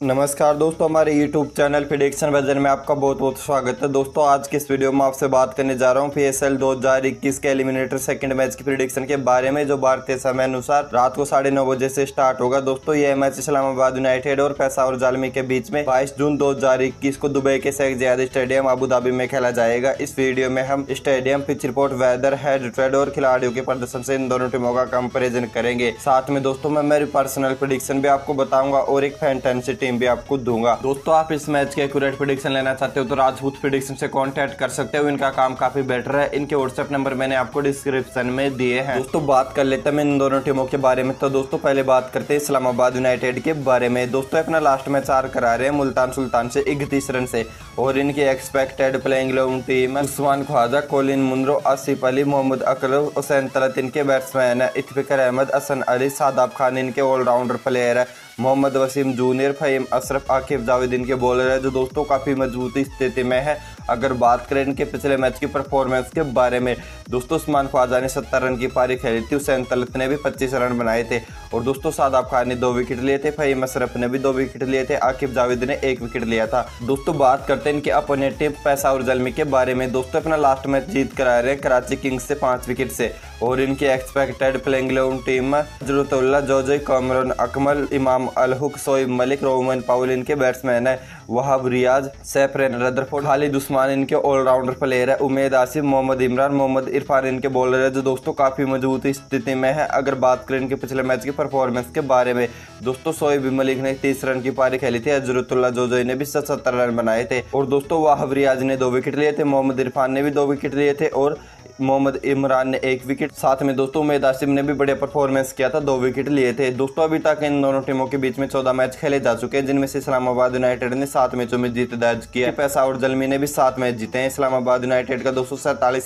नमस्कार दोस्तों, हमारे YouTube चैनल प्रिडिक्शन वर्जन में आपका बहुत बहुत स्वागत है। दोस्तों, आज के इस वीडियो में आपसे बात करने जा रहा हूँ पी एस एल दो हज़ार इक्कीस के एलिमिनेटर सेकंड मैच की प्रिडिक्शन के बारे में, जो भारतीय समय अनुसार रात को साढ़े नौ बजे से स्टार्ट होगा। दोस्तों, यह मैच इस्लामाबाद यूनाइटेड और पैसा और जालमी के बीच में बाईस जून दो हज़ार इक्कीस को दुबई के शेख जयाद स्टेडियम अबूधाबी में खेला जाएगा। इस वीडियो में हम stadium pitch report weather head trade और खिलाड़ियों के प्रदर्शन से इन दोनों टीमों का कंपेरिजन करेंगे। साथ में दोस्तों, मैं मेरी पर्सनल प्रिडिक्शन भी आपको बताऊँगा और एक फैंटेंसी टीम भी आपको दूँगा। दोस्तों, आप इस मैच के एक्यूरेट प्रिडिक्शन लेना चाहते हो तो राजपूत प्रिडिक्शन से कांटेक्ट कर सकते हो। इनका काम काफ़ी बेटर है। इनके व्हाट्सएप नंबर मैंने आपको डिस्क्रिप्शन में दिए हैं। दोस्तों, बात कर लेते हैं इन दोनों टीमों के बारे में। तो दोस्तों, पहले बात करते हैं इस्लामाबाद यूनाइटेड के बारे में। दोस्तों, अपना लास्ट मैच आर करा रहे हैं मुल्तान सुल्तान से इकतीस रन से। और इनकी expected playing eleven team Usman Khawaja, Colin Munro Asif Ali, Mohammad Akram Hussain Talat इनके बैट्समैन है। इतफिकर अहमद, हसन अली, सादाब खान इनके ऑलराउंडर प्लेयर है। मोहम्मद वसीम जूनियर फहीम अशरफ आकिफ जावेद इनके बॉलर है, जो दोस्तों काफ़ी मजबूती स्थिति में है। अगर बात करें इनके पिछले मैच की परफॉर्मेंस के बारे में, दोस्तों उस्मान ख्वाजा ने सत्तर रन की पारी खेली थी, हुसैन तलत ने भी पच्चीस रन बनाए थे। और दोस्तों सादाब खान ने दो विकेट लिए थे फहीम अशरफ ने भी दो विकेट लिए थे आकिब जावेद ने एक विकेट लिया था। दोस्तों बात करते हैं इनके अपोनेंट टीम पैसा और जलमी के बारे में। दोस्तों अपना लास्ट मैच जीत कर रहे हैं, कराची किंग्स से पाँच विकेट से। और इनकी expected playing team Hazratullah Zazai Kamran, Akmal, Imam Ulhaq Shoaib Malik, Rovman Powell इनके बैट्समैन है। वहाब, रियाज, सैफरन, रदरफोर्ड, खालिद उस्मान इनके ऑलराउंडर प्लेयर है। उमेद आसिफ, मोहम्मद इमरान, मोहम्मद इरफान इनके बॉलर है, जो दोस्तों काफ़ी मज़बूत स्थिति में है। अगर बात करें इनके पिछले मैच की परफॉर्मेंस के बारे में, दोस्तों सोएब मलिक ने तीस रन की पारी खेली थी। अजरतुल्ला जोजोई ने भी सत्तर रन बनाए थे। और दोस्तों, वाहब, रियाज ने दो विकेट लिए थे, मोहम्मद इरफान ने भी दो विकेट लिए थे। और मोहम्मद इमरान ने एक विकेट साथ में दोस्तों उमेद आसिम ने भी बढ़िया परफॉर्मेंस किया था, दो विकेट लिए थे। दोस्तों, अभी तक इन दोनों टीमों के बीच में चौदह मैच खेले जा चुके हैं, जिनमें से इस्लामाबाद यूनाइटेड ने सात मैचों में जीत दर्ज किया पैसा और जलमी ने भी सात मैच जीते हैं। इस्लामाबाद यूनाइटेड का दो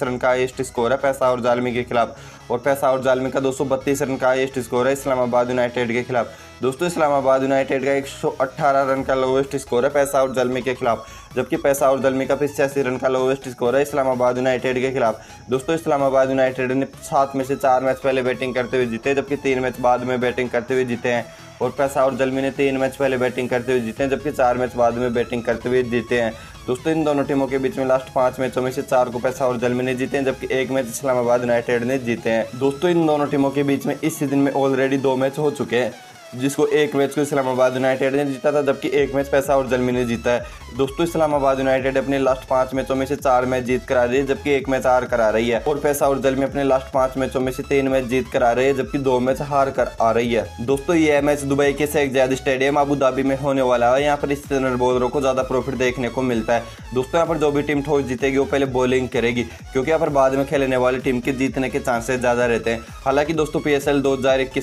रन का हाइस्ट स्कोर है। पैसा और जालमी के खिलाफ और पैसा और जालमी का दो सौ बत्तीस रन का हाइस्ट स्कोर है इस्लामाबाद यूनाइटेड के खिलाफ। दोस्तों, इस्लामाबाद यूनाइटेड का एक रन का लोवेस्ट स्कोर है पैसा और जलमी के खिलाफ। जबकि पैसा और जलमी का पिछासी रन का लोवेस्ट स्कोर है इस्लामाबाद यूनाइटेड के खिलाफ। दोस्तों, इस्लामाबाद यूनाइटेड ने सात में से चार मैच पहले बैटिंग करते हुए जीते जबकि तीन मैच बाद में बैटिंग करते हुए जीते हैं। और पैसा और जलमी ने तीन मैच पहले बैटिंग करते हुए जीते हैं, जबकि चार मैच बाद में बैटिंग करते हुए जीते हैं। दोस्तों, इन दोनों टीमों के बीच में लास्ट पाँच मैचों में से चार को पैसा और जलमी ने जीते हैं, जबकि एक मैच इस्लामाबाद यूनाइटेड ने जीते हैं। दोस्तों, इन दोनों टीमों के बीच में इस सीज़न में ऑलरेडी दो मैच हो चुके हैं। जिसको एक मैच को इस्लामाबाद यूनाइटेड ने जीता था, जबकि एक मैच पैसा और जलमी ने जीता है। दोस्तों, इस्लामाबाद यूनाइटेड अपने लास्ट पाँच मैचों में से चार मैच जीत करा रही है, जबकि एक मैच हार करा रही है। और पैसा और जलमी अपने लास्ट पाँच मैचों में से तीन मैच जीत कर आ रही है, जबकि दो मैच हार कर आ रही है। दोस्तों, ये मैच दुबई के Sheikh Zayed stadium Abu Dhabi में होने वाला है। यहाँ पर स्पिनर बॉलरों को ज़्यादा प्रॉफिट देखने को मिलता है। दोस्तों, यहाँ पर जो भी टीम टॉस जीतेगी, वो पहले बॉलिंग करेगी, क्योंकि यहाँ पर बाद में खेलने वाली टीम के जीतने के चांसेस ज़्यादा रहते हैं। हालाँकि दोस्तों पी एस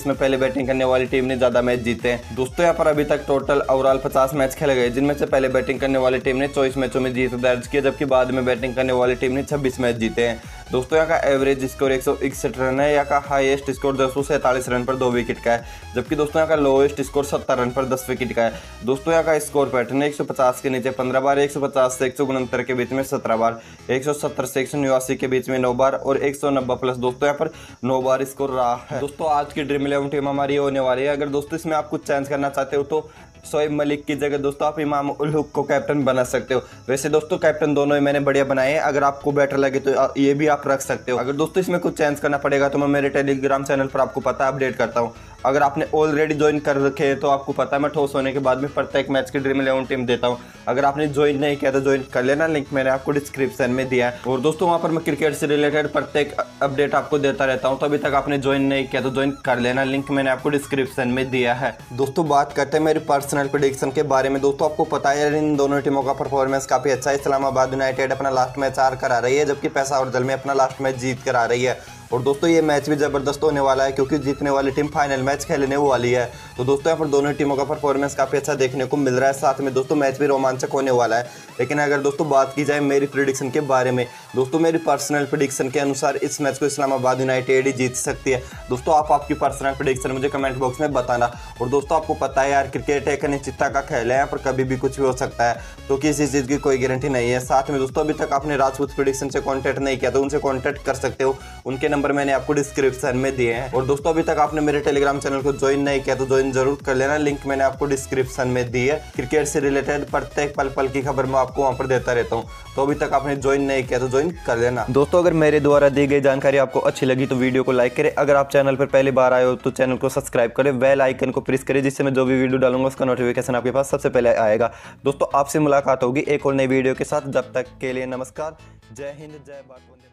में पहले बैटिंग करने वाली टीम ने ज़्यादा मैच जीते हैं। दोस्तों, यहाँ पर अभी तक टोटल ओवरऑल 50 मैच खेले गए, जिनमें से पहले बैटिंग करने वाली टीम ने चौबीस मैचों में जीत दर्ज किया जबकि बाद में बैटिंग करने वाली टीम ने 26 मैच जीते हैं। दोस्तों, यहाँ का एवरेज स्कोर एक सौ इकसठ रन है। यहाँ का हाईएस्ट स्कोर दो सौ सैंतालीस रन पर दो विकेट का है, जबकि दोस्तों, यहाँ का लोएस्ट स्कोर सत्तर रन पर दस विकेट का है। दोस्तों, यहाँ का स्कोर पैटर्न एक के नीचे पंद्रह बार, एक सौ पचास से एक के बीच में सत्रह बार, एक सौ सत्तर से एक सौ नवासी के बीच में नौ बार और एक सौ नब्बे प्लस दोस्तों, यहाँ पर नौ बार स्कोर रहा है। दोस्तों, आज की ड्रीम इलेवन टीम हमारी होने वाली है। अगर दोस्तों, इसमें आप कुछ चेंज करना चाहते हो तो सोएब मलिक की जगह दोस्तों, आप इमाम उल हुक को कैप्टन बना सकते हो। वैसे दोस्तों, कैप्टन दोनों ही मैंने बढ़िया बनाए हैं। अगर आपको बेटर लगे तो ये भी आप रख सकते हो। अगर दोस्तों, इसमें कुछ चेंज करना पड़ेगा तो मैं मेरे टेलीग्राम चैनल पर आपको पता अपडेट करता हूँ। अगर आपने ऑलरेडी ज्वाइन कर रखे हैं तो आपको पता है मैं ठोस होने के बाद में प्रत्येक मैच की ड्रीम इलेवन टीम देता हूँ। अगर आपने ज्वाइन नहीं किया तो ज्वाइन कर लेना। लिंक मैंने आपको डिस्क्रिप्शन में दिया है। और दोस्तों, वहाँ पर मैं क्रिकेट से रिलेटेड प्रत्येक अपडेट आपको देता रहता हूँ। तो अभी तक आपने ज्वाइन नहीं किया तो ज्वाइन कर लेना। लिंक मैंने आपको डिस्क्रिप्शन में दिया है। दोस्तों, बात करते हैं मेरी पर्सनल प्रोडिक्शन के बारे में। दोस्तों, आपको पता है, इन दोनों टीमों का परफॉर्मेंस काफ़ी अच्छा है। इस्लामाबाद यूनाइटेड अपना लास्ट मैच हार कर आ रही है, जबकि पैसा और दल में अपना लास्ट मैच जीत कर आ रही है। और दोस्तों, ये मैच भी ज़बरदस्त होने वाला है क्योंकि जीतने वाली टीम फाइनल मैच खेलने वाली है। तो दोस्तों, यहाँ पर दोनों टीमों का परफॉर्मेंस काफ़ी अच्छा देखने को मिल रहा है। साथ में दोस्तों, मैच भी रोमांचक होने वाला है। लेकिन अगर दोस्तों बात की जाए मेरी प्रिडिक्शन के बारे में, दोस्तों, मेरी पर्सनल प्रिडिक्शन के अनुसार इस मैच को इस्लामाबाद यूनाइटेड ही जीत सकती है। दोस्तों, आप आपकी पर्सनल प्रिडिक्शन मुझे कमेंट बॉक्स में बताना। और दोस्तों, आपको पता है यार क्रिकेट एक अनिश्चितता का खेल है। यहाँ पर कभी भी कुछ भी हो सकता है। तो किसी चीज़ की कोई गारंटी नहीं है। साथ में दोस्तों, अभी तक आपने राजपूत प्रिडिक्शन से कॉन्टैक्ट नहीं किया तो उनसे कॉन्टैक्ट कर सकते हो। उनके नंबर नंबर मैंने आपको डिस्क्रिप्शन में दिए हैं। और दोस्तों, अभी तक आपने मेरे टेलीग्राम चैनल को ज्वाइन नहीं किया तो ज्वाइन ज़रूर कर लेना। लिंक मैंने आपको डिस्क्रिप्शन में दी है। क्रिकेट से रिलेटेड प्रत्येक पल पल की खबर मैं आपको वहाँ पर देता रहता हूँ। तो अभी तक आपने ज्वाइन नहीं किया तो ज्वाइन कर लेना। दोस्तों, अगर मेरे द्वारा दी गई जानकारी आपको अच्छी लगी तो वीडियो को लाइक करें। अगर आप चैनल पर पहली बार आए हो तो चैनल को सब्सक्राइब करें। वेल आइकन को प्रेस करें, जिससे मैं जो भी वीडियो डालूँगा, उसका नोटिफिकेशन आपके पास सबसे पहले आएगा। दोस्तों, आपसे मुलाकात होगी एक और नई वीडियो के साथ। जब तक के लिए नमस्कार। जय हिंद, जय भारत